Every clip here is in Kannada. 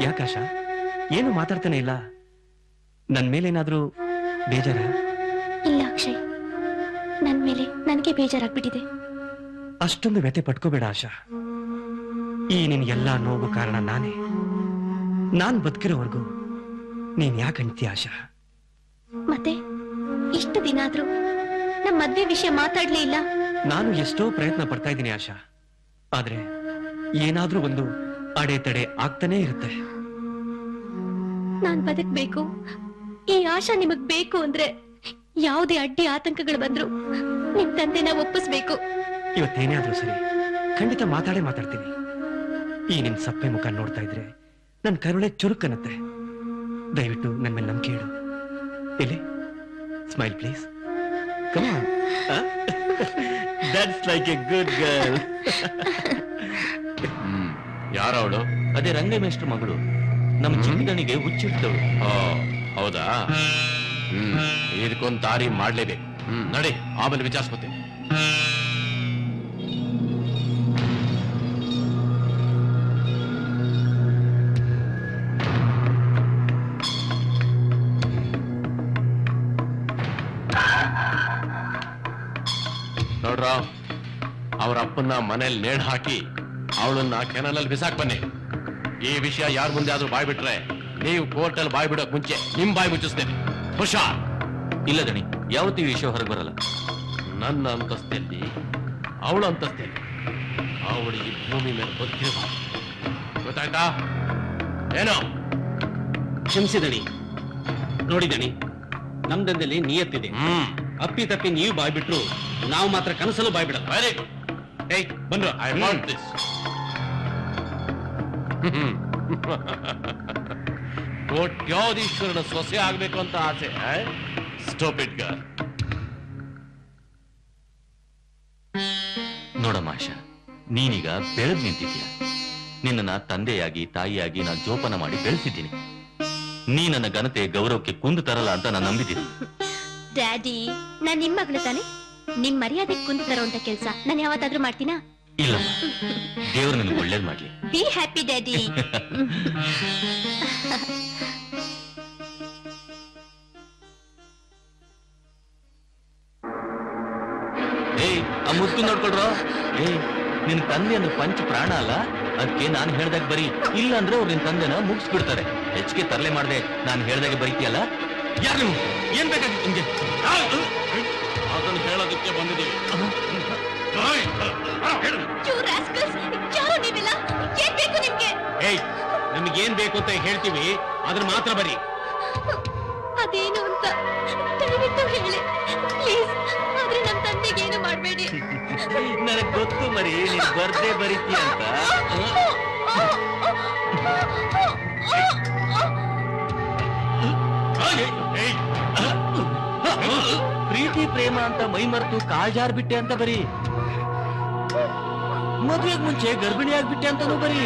ಯಾಕಾಶ ಏನು ಮಾತಾಡ್ತಾನೆ ಇಲ್ಲ? ನನ್ ಮೇಲೇನಾದ್ರೂ ಬೇಜಾರ? ಇಲ್ಲ ಅಕ್ಷಯ್ ನನ್ ಮೇಲೆ ನನಗೆ ಬೇಜಾರಾಗ್ಬಿಟ್ಟಿದೆ. ಅಷ್ಟೊಂದು ವ್ಯಥೆ ಪಟ್ಕೋಬೇಡ ಆಶಾ. ಈ ನಿನ್ ಎಲ್ಲಾ ನೋವು ಕಾರಣ ನಾನೇ. ನಾನ್ ಬದುಕಿರೋವರೆಗೂ ನೀನ್ ಯಾಕೆ ಅಂತೀಯ ಆಶಾ? ಮತ್ತೆ ಇಷ್ಟು ದಿನ ಆದ್ರೂ ನಮ್ಮ ಮದ್ವೆ ವಿಷಯ ಮಾತಾಡ್ಲೇ ಇಲ್ಲ. ನಾನು ಎಷ್ಟೋ ಪ್ರಯತ್ನ ಪಡ್ತಾ ಇದ್ದೀನಿ ಆಶಾ. ಆದ್ರೆ ಏನಾದ್ರೂ ಒಂದು ಅಡೆತಡೆ ಆಗ್ತಾನೆ ಇರುತ್ತೆ. ನಾನ್ ಬದುಕ್ಬೇಕು. ಈ ಆಶಾ ನಿಮಗ್ ಬೇಕು ಅಂದ್ರೆ ಯಾವುದೇ ಅಡ್ಡಿ ಆತಂಕಗಳು ಬಂದ್ರು ನಿಮ್ ತಂದೆನ ಒಪ್ಪಿಸ್ಬೇಕು. ಇವತ್ತೇನೇ ಆದ್ರೂ ಸರಿ ಖಂಡಿತ ಮಾತಾಡೇ ಮಾತಾಡ್ತೀನಿ. ಈ ನಿಮ್ ಸಪ್ಪೆ ಮುಖ ನೋಡ್ತಾ ಇದ್ರೆ ನನ್ ಕರುಳೆ ಚುರುಕನ್ನತ್ತೆ ದಯವಿಟ್ಟು ನನ್ ಮೇಲೆ ನಂಬಿಕೆ ಇಡು. ಇಲ್ಲಿ smile please come on that's like a good girl ಯಾರ ಅವಳು ಅದೇ ರಂಗಮೇಷ್ಟ್ರ ಮಗಳು ನಮ್ಮ ಚಿಕ್ಕದಣಿಗೆ ಹುಚ್ಚಿಡ್ತವಳು ಓ ಹೌದಾ ಹ್ಮ್ ಇದಕ್ಕೊಂದ್ ದಾರಿ ಮಾಡ್ಲೇಬೇಕು ಹ್ಮ್ ನಡಿ ಆಮೇಲೆ ವಿಚಾರಿಸ್ಕೊತೀನಿ ನೋಡ್ರ ಅವ್ರ ಅಪ್ಪನ್ನ ಮನೇಲಿ ನೇಣ್ ಹಾಕಿ ಅವಳನ್ನ ಕೆನಲಲ್ಲಿ ಬಿಸಾಕ್ ಬನ್ನಿ. ಈ ವಿಷಯ ಯಾರ ಮುಂದೆ ಆದ್ರೂ ಬಾಯ್ ಬಿಟ್ರೆ ನೀವು ಕೋರ್ಟಲ್ಲಿ ಬಾಯ್ ಬಿಡೋಕ್ ಮುಂಚೆ ನಿಮ್ ಬಾಯ್ ಮುಚ್ಚಿಸ್ತೇನೆ. ಹುಷಾರ್. ಇಲ್ಲ ದಣಿ ಯಾವತ್ತೂ ಈ ವಿಷಯ ಹೊರಗೆ ಬರಲ್ಲ. ನನ್ನ ಅಂತಸ್ತಿಯಲ್ಲಿ ಅವಳ ಅಂತಸ್ತಿಯಲ್ಲಿ ಅವಳಿಗೆ ಭೂಮಿ ಮೇಲೆ ಬದ್ಧ ಗೊತ್ತಾಯ್ತಾ? ಏನೋ? ಕ್ಷಮಿಸಿದಣಿ ನೋಡಿದಣಿ ನಮ್ದಂದಲ್ಲಿ ನಿಯತ್ತಿದೆ. ಹ್ಮ್. ಅಪ್ಪಿ ತಪ್ಪಿ ನೀವು ಬಾಯ್ಬಿಟ್ರು ನಾವು ಮಾತ್ರ ಕನಸಲ್ಲೂ ಬಾಯ್ಬಿಡಲ್ಲ ವೆರಿ ಗುಡ್ ಏಯ್ ಬಂದ್ರು. ಐ ವಾಂಟ್ ದಿಸ್ ಕೋಟ್ಯಾಧೀಶ್ವರನ ಸೊಸೆ ಆಗ್ಬೇಕು ಅಂತ ಆಸೆ ಸ್ಟಾಪ್ ಇಟ್ ಗರ್ ನೋಡಮ್ಮ ಆಶಾ, ನೀನೀಗ ಬೆಳೆದ್ ನಿಂತಿದ್ದೀಯ. ನಿನ್ನನ್ನ ತಂದೆಯಾಗಿ, ತಾಯಿಯಾಗಿ ನಾನು ಜೋಪಾನ ಮಾಡಿ ಬೆಳೆಸಿದ್ದೀನಿ. ನೀ ನನ್ನ ಘನತೆ ಗೌರವಕ್ಕೆ ಕುಂದು ತರಲ್ಲ ಅಂತ ನಾನು ನಂಬಿದ್ದೀನಿ. ಡ್ಯಾಡಿ, ನಾನು ನಿಮ್ಮ ಮಗಳು ತಾನೆ. ನಿಮ್ ಮರ್ಯಾದೆ ಕುಂದು ತರೋಂತ ಕೆಲಸ ನಾನು ಯಾವತ್ತಾದ್ರೂ ಮಾಡ್ತೀನಾ? ಇಲ್ಲಮ್ಮ ದೇವ್ರು ನನಗೆ ಒಳ್ಳೇದು ಮಾಡ್ಲಿ. ಬಿ ಹ್ಯಾಪಿ ಡ್ಯಾಡಿ ಏಯ್ ಆ ಮುದ್ದು ನೋಡ್ಕೊಳ್ರ? ಏ ನಿನ್ ತಂದೆ ಅಂದ್ರೆ ಪಂಚ ಪ್ರಾಣ ಅಲ್ಲ? ಅದಕ್ಕೆ ನಾನು ಹೇಳ್ದಾಗ ಬರಿ ಇಲ್ಲ ಅಂದ್ರೆ ಅವ್ರು ನಿನ್ ತಂದೆನ ಮುಗಿಸ್ಬಿಡ್ತಾರೆ. ಹೆಚ್ಚಿಗೆ ತರಲೆ ಮಾಡ್ದೆ ನಾನು ಹೇಳ್ದಾಗ ಬರೀತಿಯಲ್ಲ? ಯಾರು ನೀವು? ಏನ್ ಬೇಕಾಗಿತ್ತು ನಿಮ್ಗೆ? ಅದನ್ನು ಹೇಳೋದಕ್ಕೆ ಬಂದಿದ್ದೀವಿ ನಮಗೇನ್ ಬೇಕು ಅಂತ ಹೇಳ್ತೀವಿ ಅದ್ರ ಮಾತ್ರ ಬರಿ. ಅದೇನು ಅಂತ ದಯವಿಟ್ಟು ಹೇಳಿ. ಪ್ಲೀಸ್ ಆದ್ರೆ ನಮ್ ತಂದೆಗೆ ಏನು ಮಾಡ್ಬೇಡಿ. ನನಗ್ ಗೊತ್ತು ಮರಿ ನೀನ್ ಬರ್ದೇ ಬರೀತಿ ಅಂತ. ಪ್ರೀತಿ ಪ್ರೇಮ ಅಂತ ಮೈ ಮರೆತು ಕಾಲ್ಜಾರ್ ಬಿಟ್ಟೆ ಅಂತ ಬರೀ. ಮದುವೆಗ್ ಮುಂಚೆ ಗರ್ಭಿಣಿ ಆಗ್ಬಿಟ್ಟೆ ಅಂತಾನು ಬರೀ.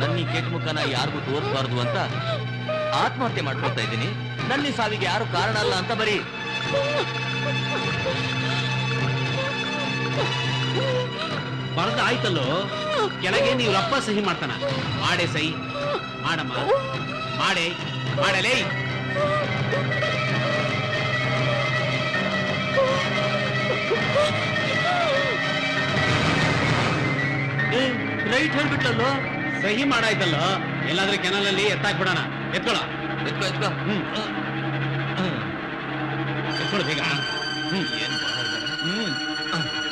ನನ್ನ ಈ ಕೆಟ್ಟ ಮುಖನ ಯಾರಿಗೂ ತೋರಿಸಬಾರದು ಅಂತ ಆತ್ಮಹತ್ಯೆ ಮಾಡ್ಕೊಳ್ತಾ ಇದ್ದೀನಿ. ನನ್ನ ಸಾವಿಗೆ ಯಾರು ಕಾರಣ ಅಲ್ಲ ಅಂತ ಬರೀ. ಬರ್ದ ಆಯ್ತಲ್ಲೋ? ಕೆಳಗೆ ನೀವು ಅಪ್ಪ ಸಹಿ ಮಾಡ್ತಾನ. ಮಾಡೆ ಸಹಿ ಮಾಡಮ್ಮ. ಮಾಡೆ. ಮಾಡಲೇ. ರೈಟ್ ಹೇಳ್ಬಿಟ್ಟಲ್ಲ ಸಹಿ ಮಾಡಾಯ್ತಲ್ಲ? ಎಲ್ಲಾದ್ರೂ ಕೆನಲಲ್ಲಿ ಎತ್ತಾಕ್ಬಿಡೋಣ. ಎತ್ಕೊಳ? ಎತ್ಕೊ ಎತ್ಕೊ. ಹ್ಮ್. ಎತ್ಕೊಳ ಬೇಗ ಹ್ಮ್. ಏನ್ ಹ್ಮ್.